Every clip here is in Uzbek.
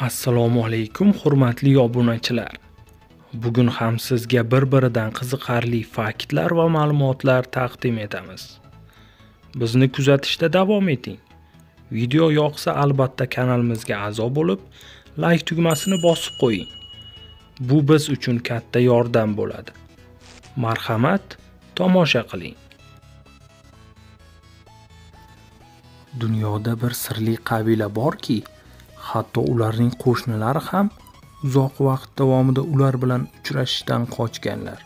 Assalomu alaykum hurmatli obunachilar. Bugun ham sizga bir-biridan qiziqarli faktlar va ma'lumotlar taqdim etamiz. Bizni kuzatishda davom eting. Video yoqsa albatta kanalimizga a'zo bo'lib, like tugmasini bosib qo'ying. Bu biz uchun katta yordam bo'ladi. Marhamat, tomosha qiling. Dunyoda bir sirli qabila borki, hatto ularning qo'shnilari ham uzoq vaqt davomida ular bilan uchrashishdan qochganlar.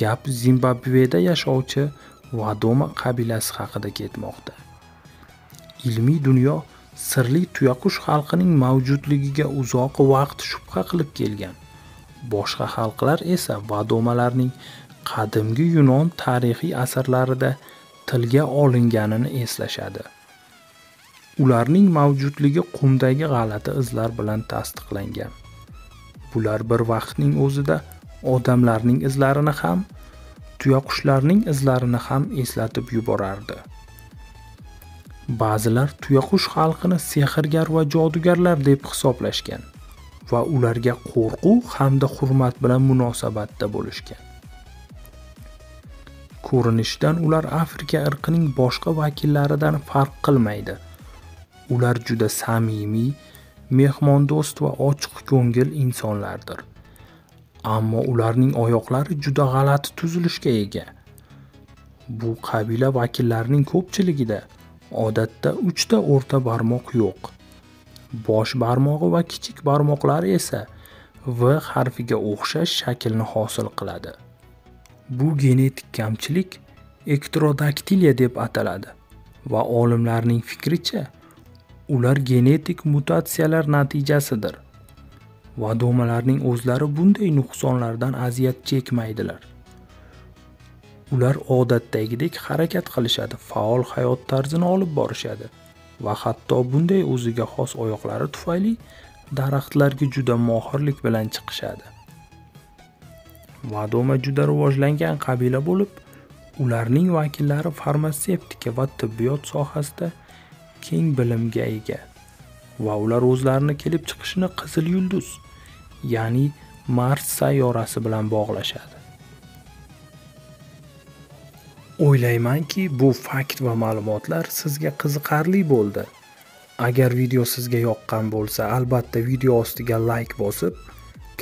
Gap Zimbabveda yashovchi Vadoma qabilasi haqida ketmoqda. Ilmiy dunyo sirli tuyaqush xalqining mavjudligiga uzoq vaqt shubha qilib kelgan. Boshqa xalqlar esa vadomalarning qadimgi Yunon tarixiy asarlarida tilga olinganini eslashadi. Ularning mavjudligi qumdagi g'alati izlar bilan tasdiqlangan. Bular bir vaqtning o'zida odamlarning izlarini ham, tuyaqushlarning izlarini ham eslatib yuborardi. Ba'zilar tuyaqush xalqini sehrgar va jodugarlar deb hisoblashgan va ularga qo'rquv hamda hurmat bilan munosabatda bo'lishgan. ko'rinishidan ular Afrika irqining boshqa vakillaridan farq qilmaydi. Ular juda samimiy, mehmondo'st va ochiq ko'ngil insonlardir. Ammo ularning oyoqlari juda g'alati tuzilishga ega. Bu qabila vakillarining ko'pchiligida odatda 3 ta o'rta barmoq yo'q. Bosh barmog'i va kichik barmoqlari esa V harfiga o'xshash shaklni hosil qiladi. Bu genetik kamchilik ektrodaktiliya deb ataladi va olimlarning fikricha, ular genetik mutatsiyalar natijasidir. Vadomalarning o'zlari bunday nuqsonlardan aziyat chekmaydilar. Ular odatdagidek harakat qilishadi, faol hayot tarzini olib borishadi va hatto bunday o'ziga xos oyoqlari tufayli daraxtlarga juda mohirlik bilan chiqishadi. Vadoma juda rivojlangan qabila bo'lib, ularning vakillari farmatsevtika va tibbiyot sohasida keng bilimga ega va ular o'zlarini kelib chiqishini qizil yulduz, ya'ni Mars sayyorasi bilan bog'lashadi. O'ylaymanki, bu fakt va ma'lumotlar sizga qiziqarli bo'ldi. Agar video sizga yoqqan bo'lsa, albatta video ostiga like bosib,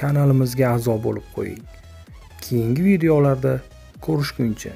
kanalimizga a'zo bo'lib qo'ying. Keyingi videolarda ko'rishguncha